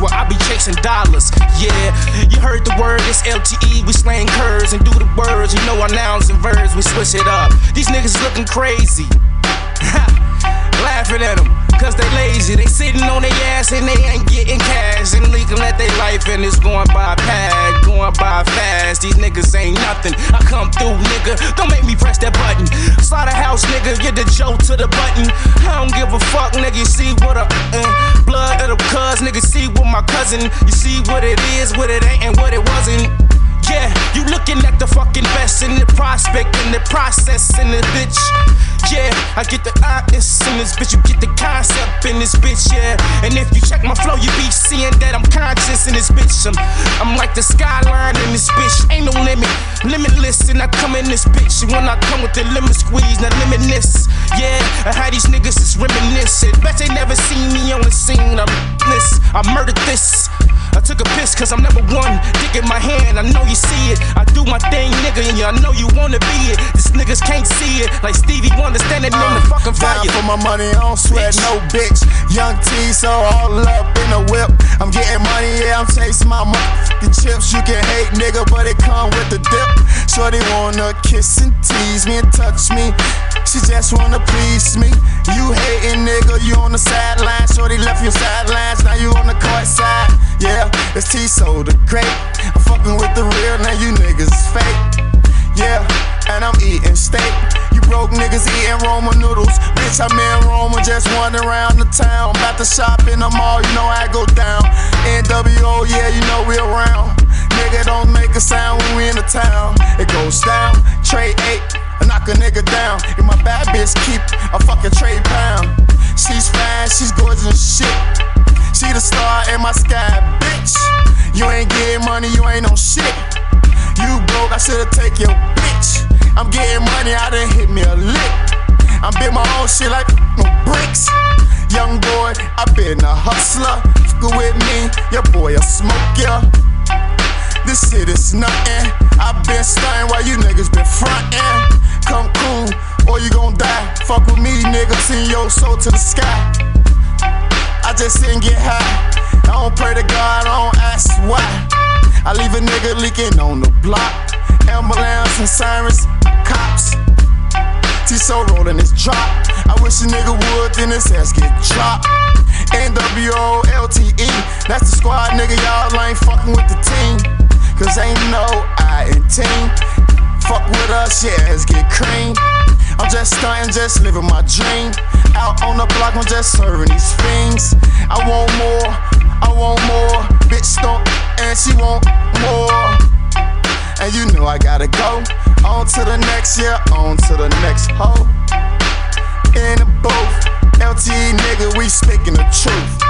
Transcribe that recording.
where I be chasing dollars. Yeah, you heard the word, it's LTE. We slang curves and do the words. You know our nouns and verbs, we switch it up. These niggas looking crazy. Laughing at them, cause they lazy. They sitting on their ass and they ain't getting cash. And leaking at their life and it's going by pad, going by fast. These niggas ain't nothing. I come through, nigga. Don't nigga, get the joke to the button. I don't give a fuck, nigga. You see what a uh, blood of the cuz, nigga. See what my cousin. You see what it is, what it ain't, and what it wasn't. Yeah, you looking at the fucking best in the prospect in the process in the bitch. Yeah, I get the honest in this bitch, you get the concept in this bitch, yeah. And if this bitch. I'm, I'm like the skyline in this bitch, ain't no limit, limitless. And I come in this bitch, and when I come with the limit squeeze, not limitless. Yeah, I how these niggas is reminiscing. Bet they never seen me on the scene. I'm this, I murdered this. I took a piss cause I'm number one. Dick in my hand, I know you see it. I do my thing, nigga, and you, I know you wanna be it. These niggas can't see it. Like Stevie Wonder standing uh, in the uh, fucking fire. For my money, I don't sweat bitch. no bitch. Young T, so all up in the whip. I'm getting money, I'm chasing my motherfucking chips. You can hate, nigga, but it come with the dip. Shorty wanna kiss and tease me and touch me. She just wanna please me. You hating, nigga, you on the sideline. Shorty left your sidelines, now you on the court side. Yeah, it's T so the great. I'm fucking with the real, now you niggas fake. Yeah, and I'm eating steak. You broke niggas eating Roma noodles. Bitch, I'm in Roma, just wandering around the town. About to shop in the mall, you know I go down. NWO, yeah, you know we around. Nigga, don't make a sound when we in the town. It goes down, trade eight. I knock a nigga down. And my bad bitch keep a fucking trade pound. She's fine, she's gorgeous and shit. She the star in my sky, bitch. You ain't getting money, you ain't no shit. You broke, I should've take your bitch. I'm getting money, I done hit me a lick. I'm build my own shit like. Boy, I been a hustler. Fuck with me, your boy a smoker. This shit is nothing. I been stunting while you niggas been frontin'. Come cool, or you gon' die. Fuck with me, nigga. Send your soul to the sky. I just sit and get high. I don't pray to God, I don't ask why. I leave a nigga leaking on the block. Ambulance and sirens, cops. T-So rolling his drop. I wish a nigga would, then his ass get dropped. NWO LTE, that's the squad, nigga. Y'all ain't fucking with the team. Cause ain't no I in team. Fuck with us, yeah, ass get cream. I'm just stunting, just living my dream. Out on the block, I'm just serving these things. I want more, I want more. Bitch don't, and she want more. And you know I gotta go. On to the next, yeah, on to the next hoe. In the booth, LTE nigga, we speaking the truth.